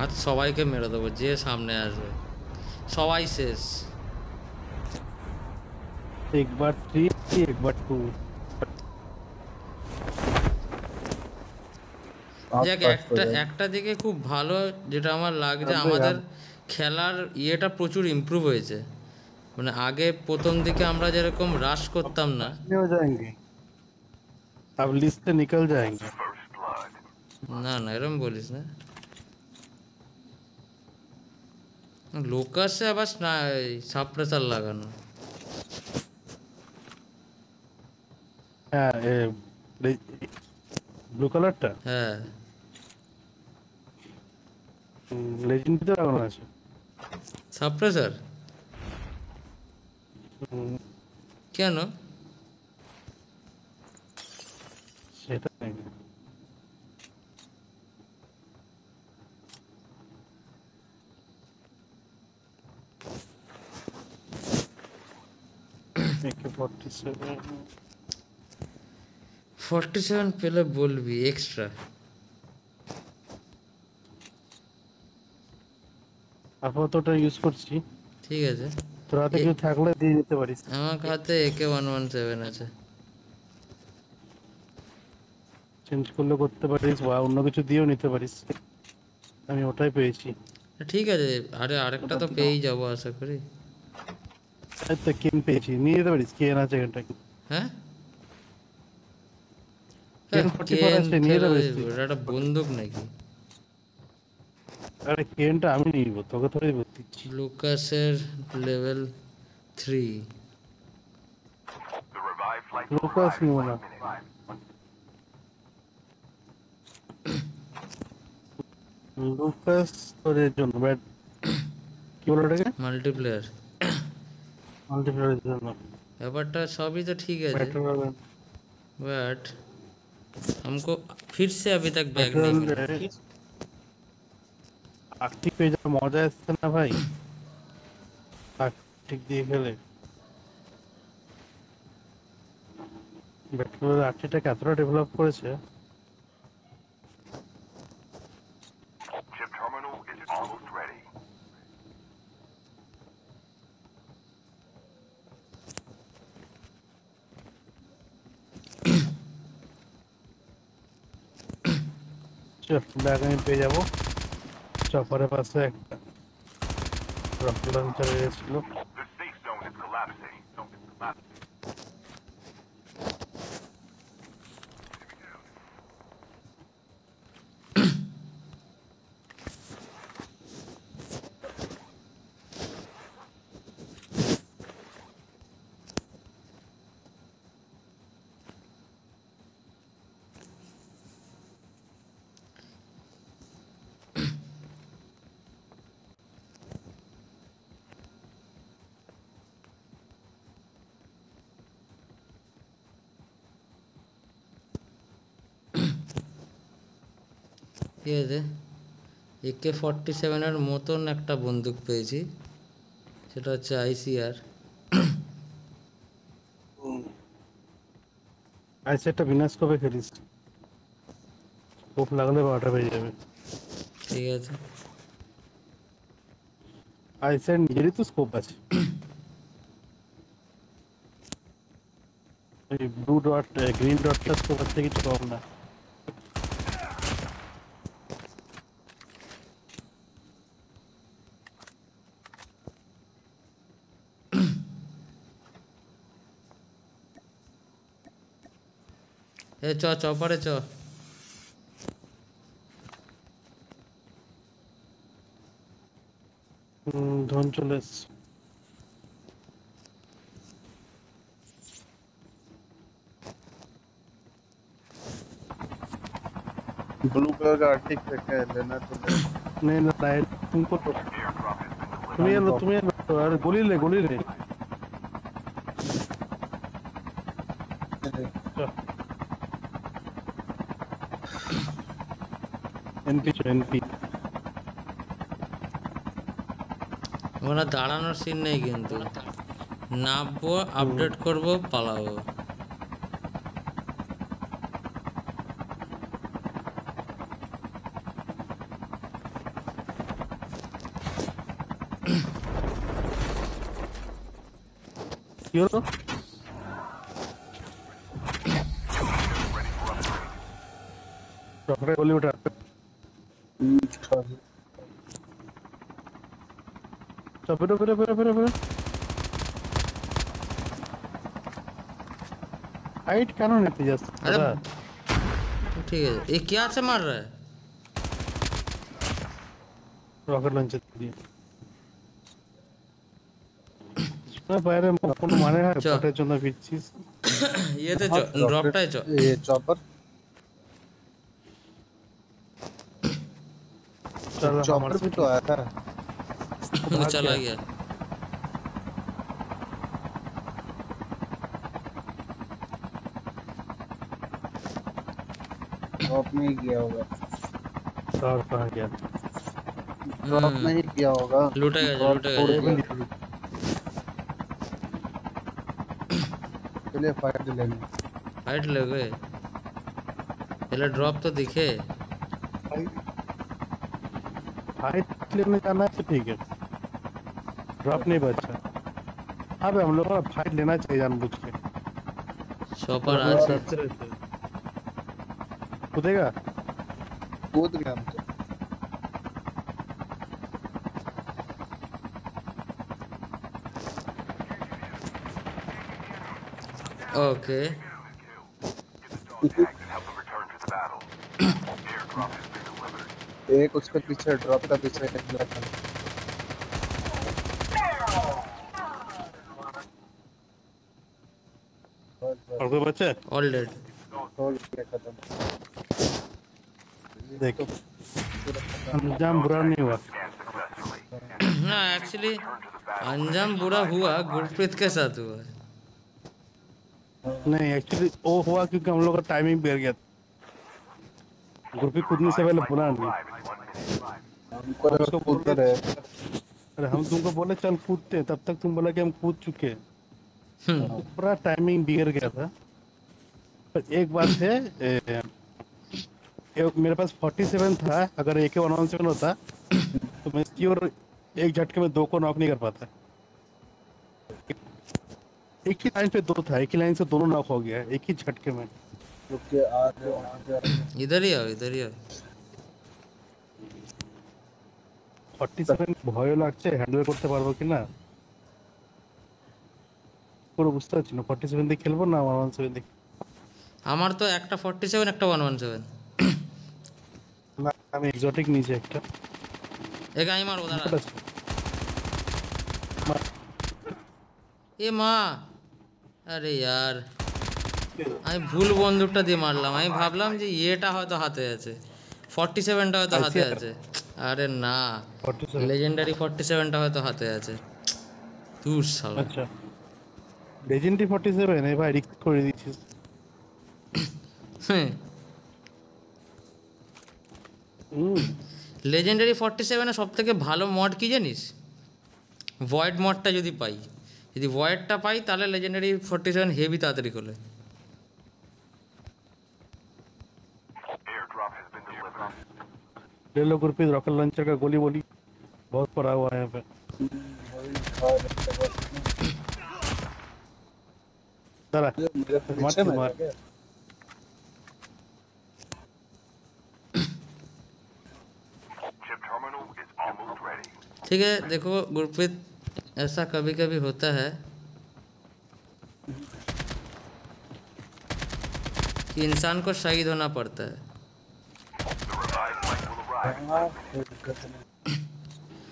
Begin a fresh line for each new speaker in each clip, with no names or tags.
আর সবাইকে মেরে দেবো যে সামনে আসবে। সবাই শেষ।
একবার থ্রি একবার
টু একটা একটা দিকে খুব ভালো যেটা আমার লাগছে আমাদের খেলার ইয়েটা প্রচুর ইমপ্রুভ হয়েছে। মানে আগে প্রথম দিকে আমরা যেরকম রাশ করতাম না। না না এরকম বলিস না। লোকাসে আবার সাপ্রেসার লাগানো।
হ্যাঁ ব্লু কালারটা
হ্যাঁ।
লেজেন্ডতে লাগানো আছে।
সাপ্রেসার কেন
সেটা নেই AK forty seven
forty seven পেলে বলবি এক্সট্রা
আপাতত ওটা ইউজ করছি।
ঠিক আছে।
তোর হাতে কিছু থাকলে দিয়ে দিতে পারিস।
আমার হাতে একে ওয়ান ওয়ান সেভেন আছে।
চেঞ্জ করলে করতে পারিস বা অন্য কিছু দিয়েও নিতে পারিস। আমি ওটাই পেয়েছি।
ঠিক আছে আরে আরেকটা তো পেয়েই যাব আশা করি।
এই তো কেন পেয়েছি নিয়ে যেতে পারিস কেন আছে এখানটা
হ্যাঁ
কেন
হ্যাঁ,
44
কেন
আছে, নিয়ে
ফেলে
যাবে
দিবি, ওটা একটা বন্দুক নাকি
আরে কেনটা আমি নিব তোকে থোড়াই দিচ্ছি
লুকাসের লেভেল থ্রি
লোকাস নিব না লুকাস তোর এর জন্য ব্যাট কি বলে ওটাকে
মাল্টিপ্লেয়ার
মাল্টিপ্লেয়ারের জন্য
ব্যাপারটা সবই तो ठीक है
ব্যাটার হবে
बट हमको फिर से अभी तक बैग नहीं मिला
আর্টিক পেয়ে যা মজা আসছে না ভাই আর্টিক দিয়ে খেলে ব্যাটলের আর্টিটাকে এতটা ডেভেলপ করেছে চল ব্যাগ আমি পেয়ে যাবো চপারের পাশে একটা রকেট লঞ্চার এসেছিল
The safe zone is collapsing.
ঠিক আছে একে ফর্টি সেভেনের মতন একটা বন্দুক পেয়েছি সেটা হচ্ছে আইসিআর
আইসে একটা বিনাশ কবে খেলিস স্কোপ লাগলে বারোটা বেজে যাবে
ঠিক আছে
আইসের নিজেরই তো স্কোপ আছে এই ব্লু ডট গ্রিন ডটটা স্কোপ আছে কিছু কম না
এ চ চপারে চ
হুম, ধন চলে এসছে
ब्लू कलर का आर्टिक रखा है लेना तो ले।
नहीं ना लाइट तुमको तो তুমি এলো তুমি এলো আরে গলি লে গলি লে এমপি এমপি
ওরা দাঁড়ানোর সিন নেই কিন্তু নামবো আপডেট করব পালাবো
কি হলো चौकड़े गोली उठा চল বেরো বেরো বেরো বেরো বেরো हाइट কেন নিতে যাচ্ছে
अरे
দাদা?
ठीक है ये क्या से मार रहा है
রকেট লঞ্চার দিয়ে শোনা বাইরে কোনো মানে হয়
চ।
ফটের জন্য ফিরছিস
ये तो ड्रॉपटा है चो-
चॉपर
चल
चॉपर भी तो आया था।
वो चला गया।
ड्रॉप में ही किया होगा।
और कहाँ गया?
ड्रॉप में ही किया होगा।
लूटेगा लूटेगा।
चलिए फाइट लेने
हाइट ले गए। पहले ड्रॉप तो दिखे।
फाइट लेने जाना है तो ठीक है। ड्रॉप नहीं बचा। अब हम लोग को फाइट लेना चाहिए जानबूझ के।
शॉपर आज
डरते रहते हैं। कूदेगा
कूद गया हम तो।
ओके।
and
एक उसके पीछे ड्रॉप का पीछे एक लगा था बस बस
और कोई बचा है?
ऑल डेड
हो गया खत्म।
देखो। अंजाम बुरा नहीं हुआ।
ना एक्चुअली अंजाम बुरा हुआ गुरप्रीत के साथ हुआ।
नहीं एक्चुअली वो हुआ क्योंकि हम लोग का टाइमिंग बिगड़ गया था। ग्रुप कूदने से पहले बुला नहीं अरे हम तुमको बोले चल कूदते तब तक तुम बोला कि हम कूद चुके हैं।
हम्म,
तो पूरा टाइमिंग बिगड़ गया था। पर एक बात है ए, एक मेरे पास 47 था। अगर एक वन वन सेवन होता तो मैं इसकी और एक झटके में दो को नॉक नहीं कर पाता। एक ही लाइन पे दो था एक ही लाइन से दोनों नॉक हो गया एक ही झटके में।
रुके आ जाओ आ जाओ
इधर ही आओ इधर ही आओ
47 ভয়ও লাগছে হ্যান্ডেল করতে পারবো কিনা পুরো বুঝতে পারছি না 47 দিয়ে খেলবো না 117 দিয়ে
আমার তো একটা ফর্টি সেভেন একটা ওয়ান ওয়ান সেভেন
না আমি এক্সোটিক নিয়েছি একটা
এক আমি মারবো দাঁড়া
ঠিক আছে
এ মা আরে ইয়ার আমি ভুল বন্দুকটা দিয়ে মারলাম। আমি ভাবলাম যে ইয়েটা হয়তো হাতে আছে। ফর্টি সেভেনটা হয়তো হাতে আছে। আরে না। লেজেন্ডারি ফর্টি সেভেনটা হয়তো হাতে আছে। দূর সালা
আচ্ছা। লেজেন্ডারি 47 এ ভাই রিস্ক করে দিয়েছিস।
হ্যাঁ। লেজেন্ডারি ফর্টি সেভেনে সব থেকে ভালো মড কি জানিস? ভয়েড মডটা যদি পাই। যদি ভয়েডটা পাই তাহলে লেজেন্ডারি ফর্টি সেভেন হেভি তাড়াতাড়ি খোলে
ले लो गुरप्रीत रॉकेट लॉन्चर का गोली बोली बहुत पड़ा हुआ है यहाँ पे.
ठीक है देखो गुरप्रीत ऐसा कभी कभी होता है कि इंसान को शहीद होना पड़ता है
The revived flight will arrive.
हाँ, कोई दिक्कत नहीं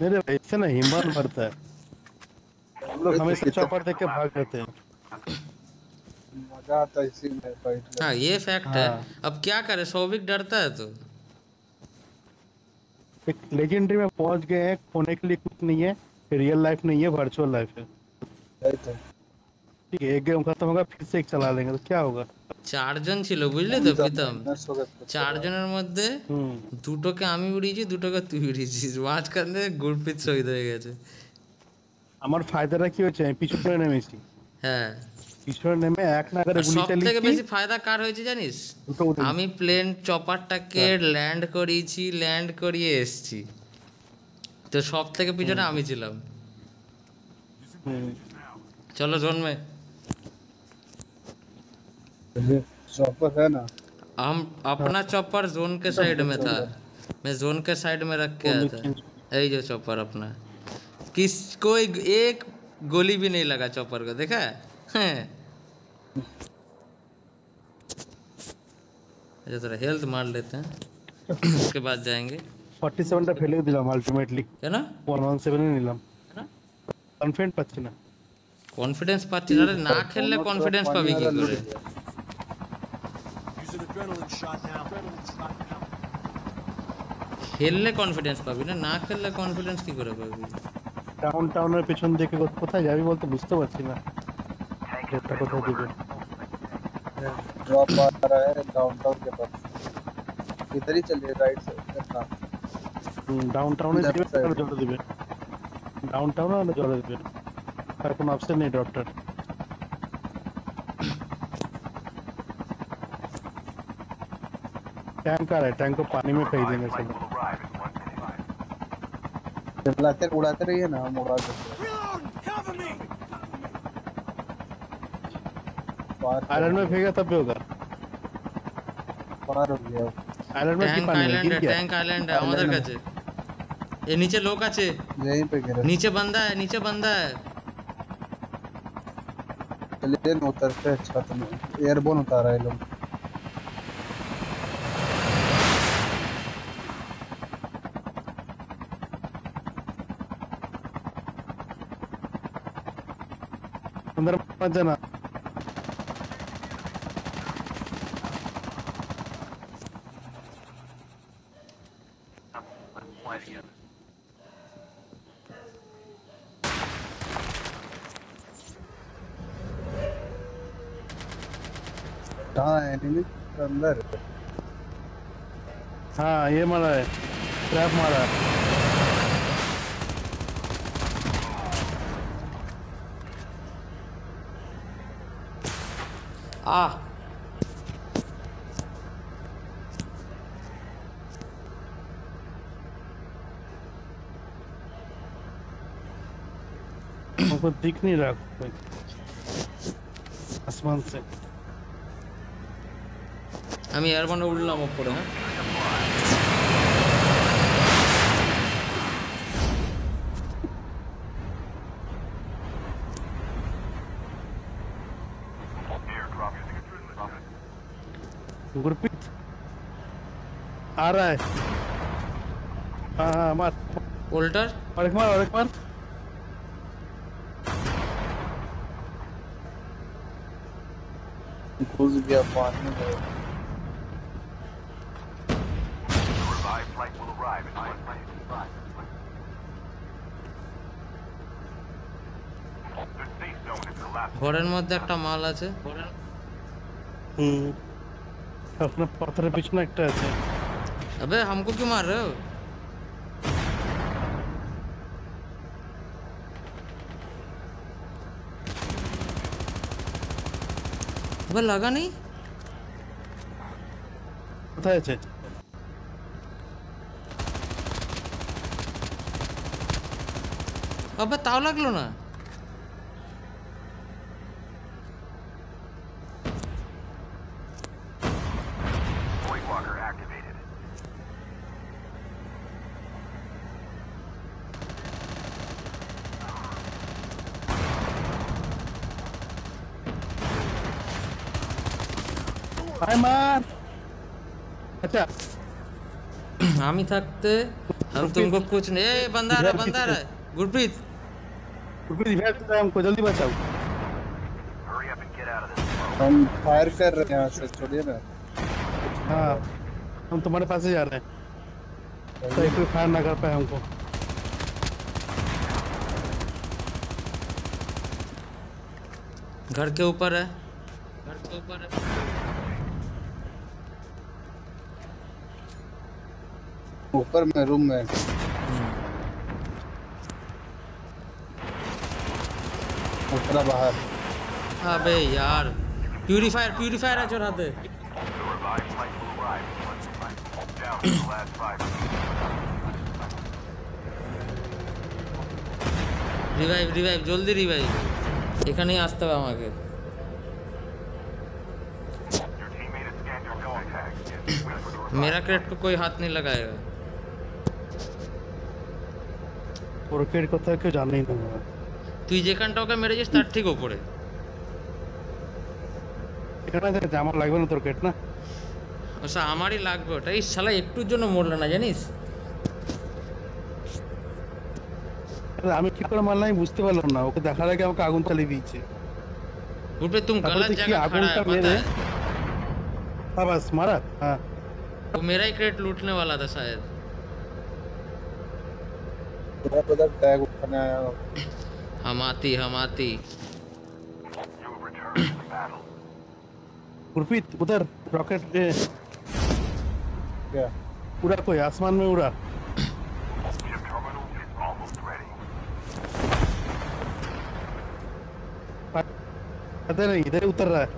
मेरे भाई इससे ना हिम्मत बढ़ता है। हम लोग हमेशा चौपर देख के भाग जाते हैं।
मज़ा आता है इसी में फाइट
हाँ ये फैक्ट हाँ।
है।
अब क्या करे सौविक डरता है तो।
एक लेजेंडरी में पहुँच गए हैं होने के लिए कुछ नहीं है रियल लाइफ नहीं है वर्चुअल लाइफ है।
है तो।
ठीक है एक गेम खत्म होगा फिर से एक चला लेंगे तो क्या होगा
চারজন ছিল বুঝলি তো প্রীতম
नस हो गया
চারজনের মধ্যে
হুম
দুটোকে আমি উড়িয়েছি দুটোকে তুই উড়িয়েছিস মাঝখান থেকে গুরপ্রীত শহীদ হয়ে গেছে
আমার ফায়দাটা কি হচ্ছে আমি পিছনে নেমেছি
হ্যাঁ
পিছনে নেমে এক নাগারে গুলি
সব থেকে
চালিয়েছি
বেশি ফায়দা কার হয়েছে জানিস
দুটো উঠে
আমি প্লেন চপারটাকে ল্যান্ড করিয়েছি ল্যান্ড করিয়ে এসছি তো সব থেকে পিছনে আমি ছিলাম
হুম।
चलो जोन में
चॉपर है ना
हम अपना चॉपर जोन के साइड में था मैं जोन के साइड में रख के आया था यही जो चॉपर अपना किस कोई एक गोली भी नहीं लगा चॉपर को देखा है हैं? अच्छा थोड़ा हेल्थ मार लेते हैं उसके बाद जाएंगे
47টা ফেলে দিলাম আলটিমেটলি
क्या ना
117 এ নিলাম কনফিডেন্ট পাচ্ছি না
কনফিডেন্স পাচ্ছি আরে না খেললে কনফিডেন্স পাবি কি করে খেললে কনফিডেন্স পাবি না না খেললে কনফিডেন্স কি করে পাবি
টাউন টাউনের পেছন দিকে কো- কোথায় যাবি বলতে বুঝতে পারছি না ডেটটা কোথায় দিবে
ड्रॉप आ रहा है डाउनटाउन के पास इधर ही चलिए राइट से हाँ
ডাউন টাউনে
Left
দিবে
side.
তাহলে জলে দিবে ডাউন টাউনে হলে জলে দিবে তার কোনো অপশন নেই ডক্টর टैंक आ रहा है टैंक को पानी में फेंक देंगे सब
Will arrive in one minute.
चलाते उड़ाते रहिए ना हम उड़ा देते हैं पार
आयरलैंड में फेंका तब भी होगा
पार हो गया
आयरलैंड में की
ট্যাঙ্ক
पानी में
আইল্যান্ড
गिर गया
ট্যাঙ্ক আইল্যান্ড আমাদের কাছে এ নিচে লোক আছে
यहीं पे गिरा
নিচে বান্দা है নিচে বান্দা है
चलिए ना उतरते हैं छत में एयरबोन उतारा है लोग
मत
है अंदर।
हाँ ये मारा है। ट्रैप मारा है।
আহ
हमको दिख नहीं रहा कोई आसमान से
আমি এয়ারবনে উঠলাম ওপরে হ্যাঁ
आ रहा है हाँ हाँ मार
পোল্টার
और एक मार और एक मार
घुस गया पानी में
Revived flight will arrive in one minute. The safe zone is collapsing.
ঘরের মধ্যে একটা মাল আছে
हम्म अपने पत्थर पिछने একটা আছে
अबे हमको क्यों मार रहे हो? अबे लगा नहीं?
पता है अच्छे
अबे ताव लग
लो ना।
আয় মার अच्छा
আমি থাকতে हम तुमको कुछ नहीं ए बंदा आ रहा है बंदा आ रहा है गुरप्रीत
गुरप्रीत रिवाइव दे रहा है हमको जल्दी बचाओ
Hurry up and get out of this.
हम फायर कर रहे हैं यहाँ से छोड़िए ना
हाँ हम तुम्हारे पास ही जा रहे हैं तो कोई फायर ना कर पाए हमको
घर के ऊपर है घर के ऊपर है
ऊपर में रूम में ऊपरा बाहर
अबे यार प्यूरीफायर प्यूरीफायर है चौराते
The revived flight will arrive in one minute. Down to the last five.
Revive revive जल्दी रिवाइव এখানেই আসতে হবে আমাকে
Your teammate has scanned your dog tag. Is waiting for the revive.
मेरा क्रेट को कोई हाथ नहीं लगाएगा
তোর ক্রেট কথা কেউ জানেই না মনে হয়।
তুই যেখানটা ওকে মেরেছিস তার ঠিক ওপরে
এখানে দেখ আমার লাগবে না তোর ক্রেট না
আচ্ছা আমারই লাগবে ওটা এই শালা একটুর জন্য মরলো না জানিস
আরে আমি কি করে মারলাম আমি বুঝতে পারলাম না ওকে দেখার আগে আমাকে আগুন চালিয়ে দিয়েছে
उठे तुम
তারপরে
गलत
দেখি
जगह खड़ा
আগুনটা
है पता
মেরে
है
হ্যাঁ বাস মারা হ্যাঁ
वो मेरा ही क्रेट लूटने वाला था शायद
उधर टैग उठाने आया हूँ
हम आती हम आती.
गुरप्रीत उधर रॉकेट
क्या?
उड़ा कोई आसमान में उड़ा. पता नहीं इधर उतर रहा है।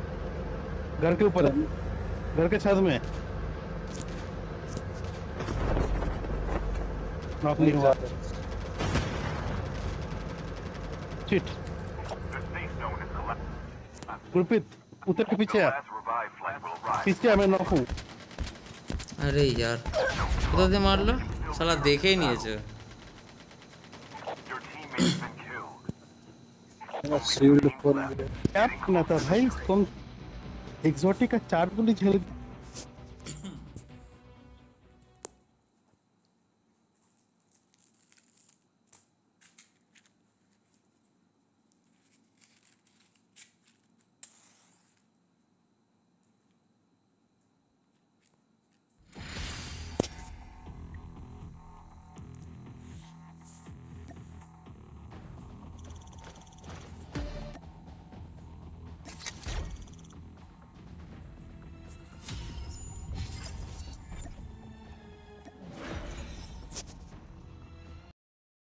घर के ऊपर है। घर के छत में। नॉक नहीं हुआ। चिट गुरप्रीत उतर के पीछे आ पीछे मैं नॉक हूँ
अरे यार। उधर से मार लो।
साला देखे ही नहीं है
जो। शील्ड पर
कैप ना था भाई तुम एक्सोटिक का चार गोली झेल